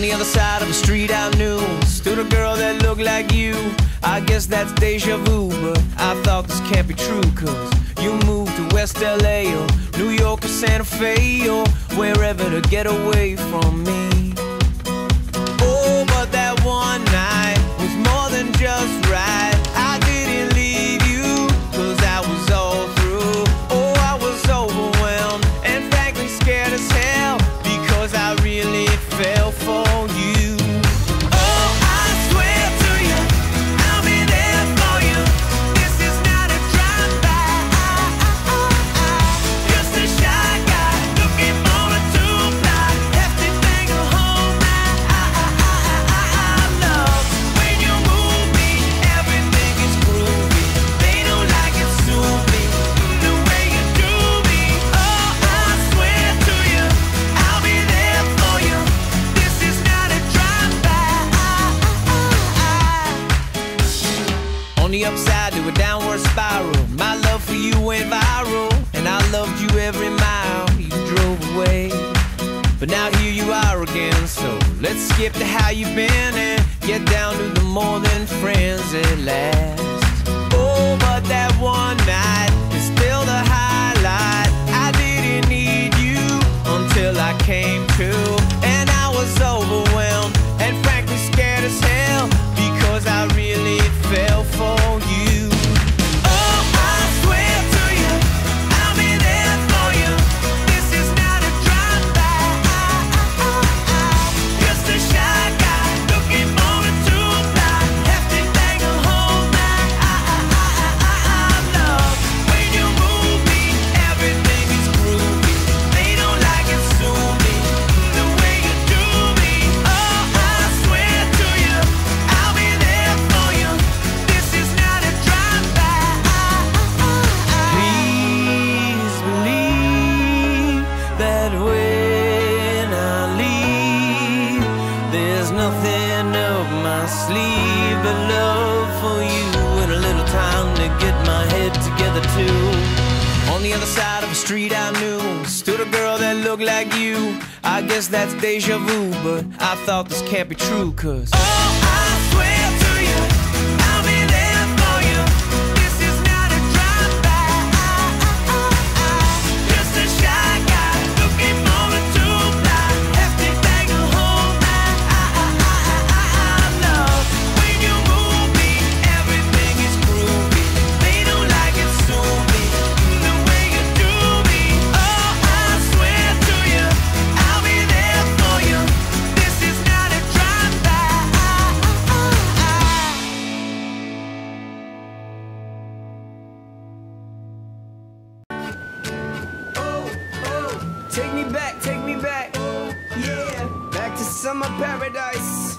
On the other side of the street I knew. Stood a girl that looked like you. I guess that's deja vu But I thought this can't be true Cause you moved to West LA Or New York or Santa Fe Or wherever to get away from me On the upside to a downward spiral. My love for you went viral And I loved you every mile you drove away. But now here you are again So let's skip to how you've been And get down to the more than friends at last. Oh, but that one night is still the highlight sleeve but love for you And a little time to get my head together too. On the other side of the street I knew Stood a girl that looked like you. I guess that's deja vu But I thought this can't be true Cause Oh, I summer paradise.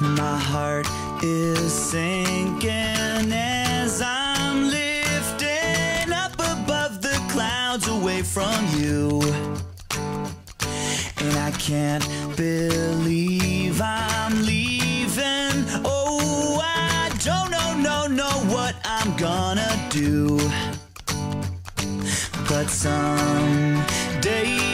My heart is sinking as I'm lifting up above the clouds away from you. And I can't believe I'm leaving. Oh, I don't know, no, know what I'm gonna do. But someday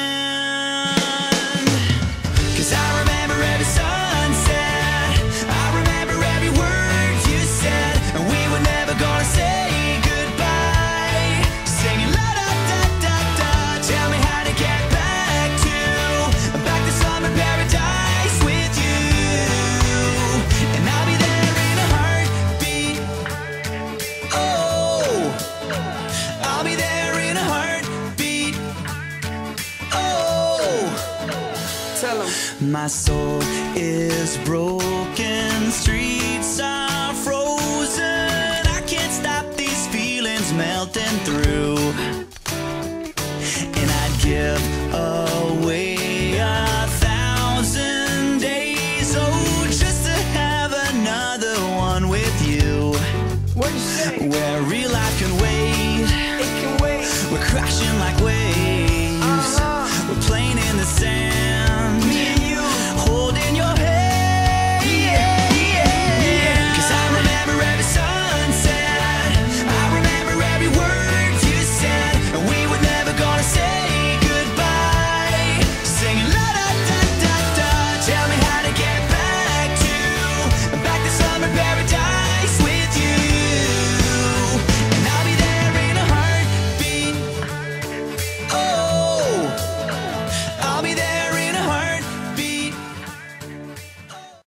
Tell them. My soul is broken, streets are frozen. I can't stop these feelings melting through. And I'd give away a thousand days, oh, just to have another one with you. Where real life can wait. It can wait. We're crashing like waves.